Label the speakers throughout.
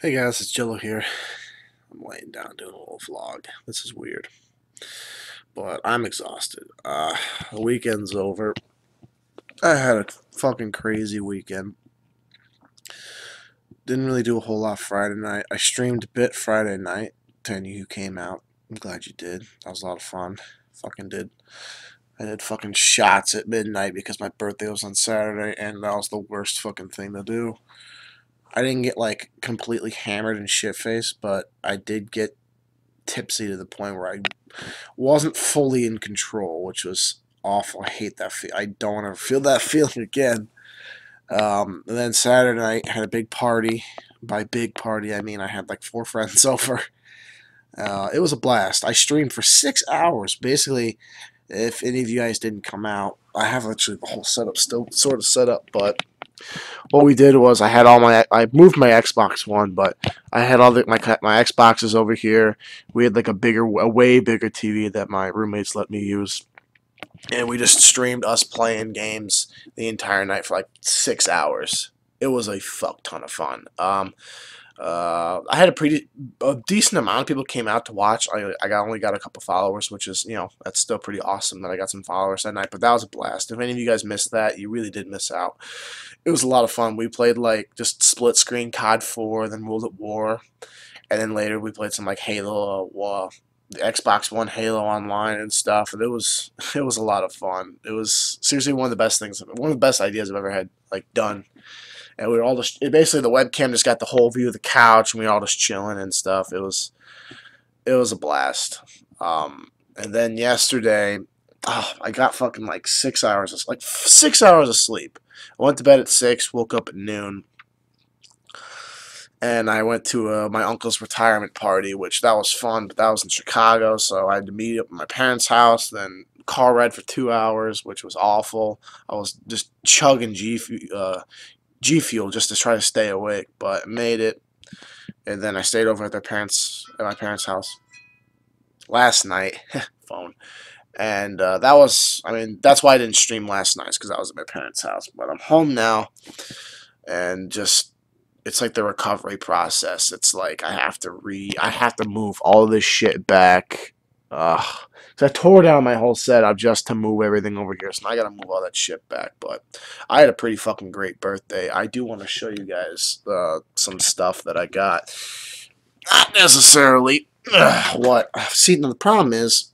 Speaker 1: Hey guys, it's Jello here. I'm laying down doing a little vlog. This is weird. But I'm exhausted. Uh, the weekend's over. I had a fucking crazy weekend. Didn't really do a whole lot Friday night. I streamed a bit Friday night to any who came out. I'm glad you did. That was a lot of fun. Fucking did. I did fucking shots at midnight because my birthday was on Saturday and that was the worst fucking thing to do. I didn't get like completely hammered and shit faced, but I did get tipsy to the point where I wasn't fully in control, which was awful. I hate that feel. I don't want to feel that feeling again. Um, and then Saturday night had a big party. By big party, I mean I had like four friends over. Uh, it was a blast. I streamed for six hours. Basically, if any of you guys didn't come out, I have actually the whole setup still sort of set up, but what we did was I had all my I moved my Xbox One, but I had all the, my my Xboxes over here. We had like a bigger, a way bigger TV that my roommates let me use, and we just streamed us playing games the entire night for like six hours. It was a fuck ton of fun. Um, uh, I had a pretty a decent amount of people came out to watch. I I got, only got a couple followers, which is you know that's still pretty awesome that I got some followers that night. But that was a blast. If any of you guys missed that, you really did miss out. It was a lot of fun. We played like just split screen COD 4, then World at War, and then later we played some like Halo, uh, the Xbox One Halo Online and stuff. And it was it was a lot of fun. It was seriously one of the best things, one of the best ideas I've ever had like done and we were all just basically the webcam just got the whole view of the couch, and we were all just chilling and stuff. It was it was a blast. Um, and then yesterday, oh, I got fucking like six hours, of, like six hours of sleep. I went to bed at six, woke up at noon, and I went to uh, my uncle's retirement party, which that was fun, but that was in Chicago, so I had to meet up at my parents' house, then car ride for two hours, which was awful. I was just chugging G uh, G Fuel just to try to stay awake, but made it. And then I stayed over at their parents at my parents' house last night. phone. And uh, that was, I mean, that's why I didn't stream last night, because I was at my parents' house. But I'm home now, and just it's like the recovery process. It's like I have to re, I have to move all this shit back. Ugh. So I tore down my whole setup just to move everything over here. So I gotta move all that shit back. But I had a pretty fucking great birthday. I do want to show you guys uh, some stuff that I got. Not necessarily uh, what. See, the problem is,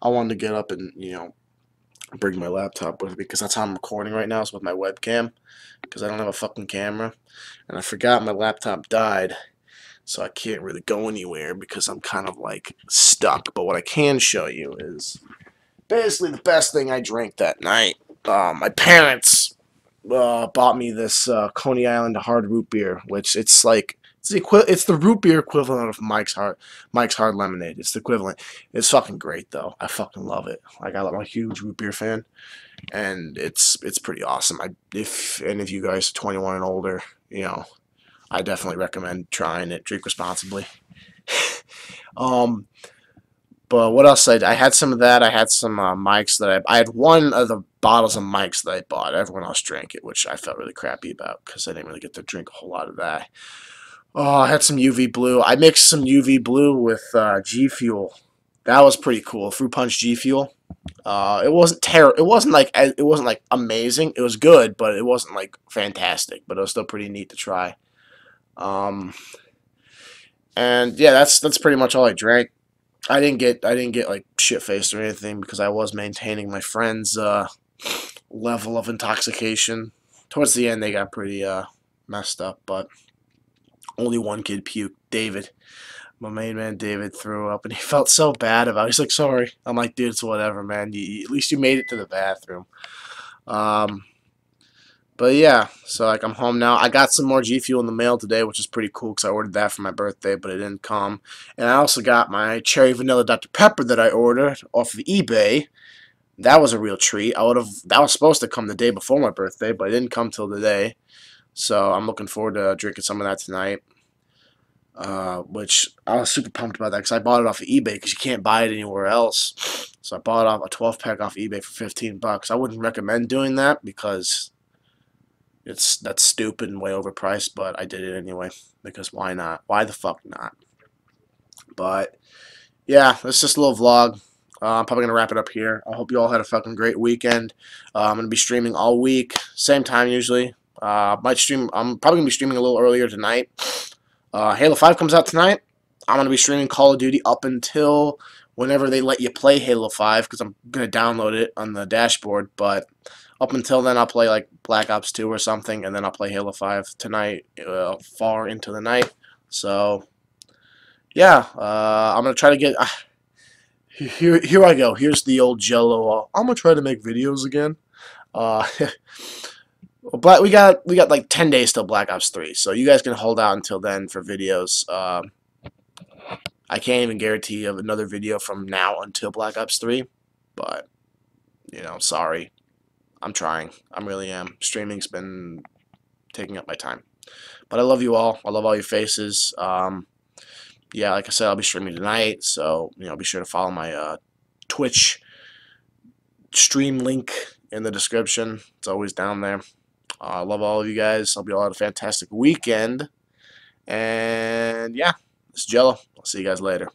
Speaker 1: I wanted to get up and you know bring my laptop with me because that's how I'm recording right now. Is with my webcam because I don't have a fucking camera, and I forgot my laptop died so I can't really go anywhere because I'm kind of like stuck. But what I can show you is basically the best thing I drank that night. Uh, my parents uh, bought me this uh, Coney Island hard root beer, which it's like it's the it's the root beer equivalent of Mike's hard Mike's hard lemonade. It's the equivalent. It's fucking great though. I fucking love it. Like I'm a huge root beer fan, and it's it's pretty awesome. I if any of you guys are 21 and older, you know, I definitely recommend trying it. Drink responsibly. um, but what else? I, I had some of that. I had some uh, Mike's that I I had one of the bottles of Mike's that I bought. Everyone else drank it, which I felt really crappy about because I didn't really get to drink a whole lot of that. Oh, I had some UV blue. I mixed some UV blue with uh, G Fuel. That was pretty cool. Fruit Punch G Fuel. Uh, it wasn't terrible. It wasn't like it wasn't like amazing. It was good, but it wasn't like fantastic. But it was still pretty neat to try. Um, and yeah, that's that's pretty much all I drank. I didn't get I didn't get like shit faced or anything because I was maintaining my friend's uh, level of intoxication. Towards the end, they got pretty uh, messed up, but only one kid puked. David, my main man, David threw up, and he felt so bad about. it. He's like, "Sorry." I'm like, "Dude, it's whatever, man. You, at least you made it to the bathroom." Um, but yeah, so like I'm home now. I got some more G Fuel in the mail today, which is pretty cool because I ordered that for my birthday, but it didn't come. And I also got my cherry vanilla Dr Pepper that I ordered off of eBay. That was a real treat. I would have that was supposed to come the day before my birthday, but it didn't come till today. So I'm looking forward to drinking some of that tonight. Uh, which I was super pumped about that because I bought it off of eBay because you can't buy it anywhere else. So I bought off a 12 pack off eBay for 15 bucks. I wouldn't recommend doing that because It's that's stupid and way overpriced, but I did it anyway because why not? Why the fuck not? But yeah, that's just a little vlog. Uh, I'm probably gonna wrap it up here. I hope you all had a fucking great weekend. Uh, I'm gonna be streaming all week, same time usually. Uh, might stream. I'm probably gonna be streaming a little earlier tonight. Uh, Halo 5 comes out tonight. I'm gonna be streaming Call of Duty up until whenever they let you play Halo 5 because I'm gonna download it on the dashboard. But up until then, I'll play like Black Ops 2 or something, and then I'll play Halo 5 tonight, uh, far into the night. So yeah, uh, I'm gonna try to get. Uh, here, here I go. Here's the old Jello. I'm gonna try to make videos again. Uh, but we got we got like 10 days till Black Ops 3, so you guys can hold out until then for videos. Uh, I can't even guarantee you another video from now until Black Ops 3, but you know, sorry. I'm trying. I really am. Streaming's been taking up my time. But I love you all. I love all your faces. Um, yeah, like I said, I'll be streaming tonight, so you know, be sure to follow my uh, Twitch stream link in the description. It's always down there. Uh, I love all of you guys. Hope you all had a fantastic weekend. And yeah, it's Jello. I'll see you guys later.